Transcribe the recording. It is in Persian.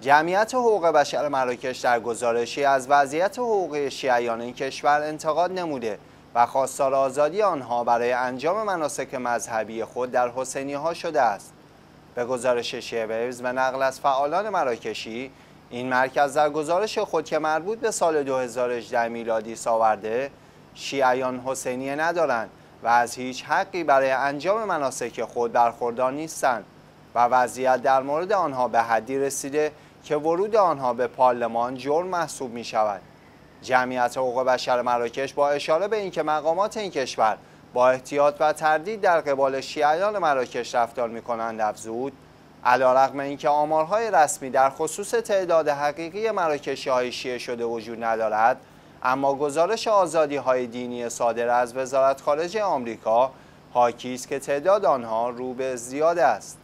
جمعیت حقوق بشر مراکش در گزارشی از وضعیت حقوقی شیعیان این کشور انتقاد نموده و خواستار آزادی آنها برای انجام مناسک مذهبی خود در حسینی ها شده است. به گزارش شیعه و نقل از فعالان مراکشی این مرکز در گزارش خود که مربوط به سال 2018 میلادی ساورده شیعیان حسینیه ندارند و از هیچ حقی برای انجام مناسک خود برخوردار نیستند و وضعیت در مورد آنها به حدی رسیده که ورود آنها به پارلمان جرم محسوب می شود. جمعیت حقوق بشر مراکش با اشاره به اینکه مقامات این کشور با احتیاط و تردید در قبال شیعیان مراکش رفتار می کنند افزود علیرغم اینکه آمارهای رسمی در خصوص تعداد حقیقی مراکشی های شیعه شده وجود ندارد اما گزارش آزادی های دینی صادر از وزارت خارجه آمریکا حاکی است که تعداد آنها رو به زیاد است